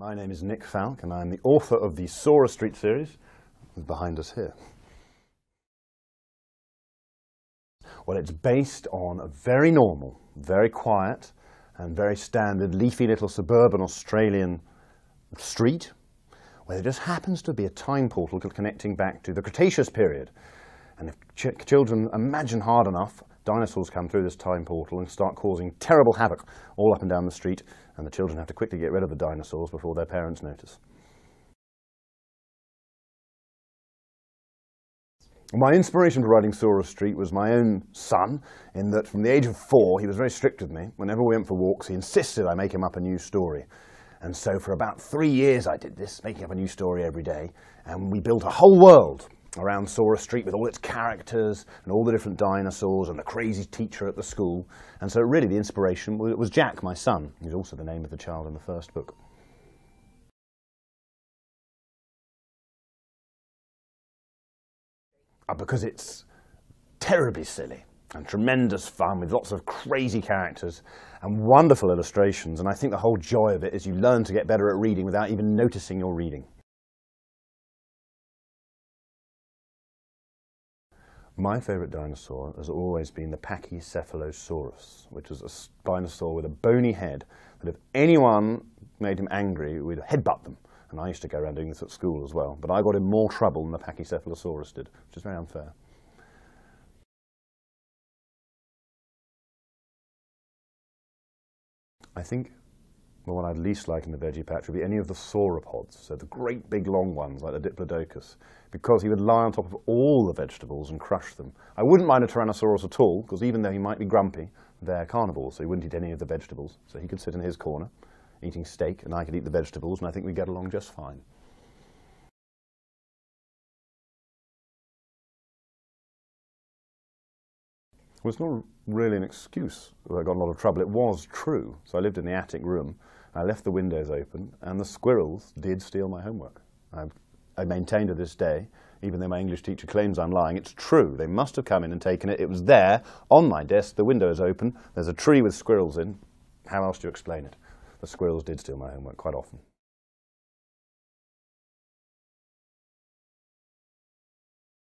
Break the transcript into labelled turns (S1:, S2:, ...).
S1: My name is Nick Falk, and I'm the author of the Saurus Street series, behind us here. Well, it's based on a very normal, very quiet, and very standard leafy little suburban Australian street where there just happens to be a time portal connecting back to the Cretaceous period. And if ch children imagine hard enough, dinosaurs come through this time portal and start causing terrible havoc all up and down the street, and the children have to quickly get rid of the dinosaurs before their parents notice. My inspiration for writing Saurus Street was my own son, in that from the age of four, he was very strict with me. Whenever we went for walks, he insisted I make him up a new story. And so for about three years I did this, making up a new story every day. And we built a whole world around Saurus Street with all its characters and all the different dinosaurs and the crazy teacher at the school. And so really the inspiration was Jack, my son, who's also the name of the child in the first book. Uh, because it's terribly silly and tremendous fun with lots of crazy characters and wonderful illustrations. And I think the whole joy of it is you learn to get better at reading without even noticing you're reading. My favourite dinosaur has always been the Pachycephalosaurus, which is a dinosaur with a bony head that if anyone made him angry, we'd headbutt them. And I used to go around doing this at school as well. But I got in more trouble than the Pachycephalosaurus did, which is very unfair. I think well, what I'd least like in the veggie patch would be any of the sauropods, so the great big long ones like the Diplodocus, because he would lie on top of all the vegetables and crush them. I wouldn't mind a Tyrannosaurus at all, because even though he might be grumpy, they're carnivores, so he wouldn't eat any of the vegetables. So he could sit in his corner eating steak, and I could eat the vegetables, and I think we'd get along just fine. Well, it's not really an excuse that I got in a lot of trouble. It was true. So I lived in the attic room. I left the windows open, and the squirrels did steal my homework. I've, I maintain to this day, even though my English teacher claims I'm lying, it's true. They must have come in and taken it. It was there on my desk. The window is open. There's a tree with squirrels in. How else do you explain it? The squirrels did steal my homework quite often.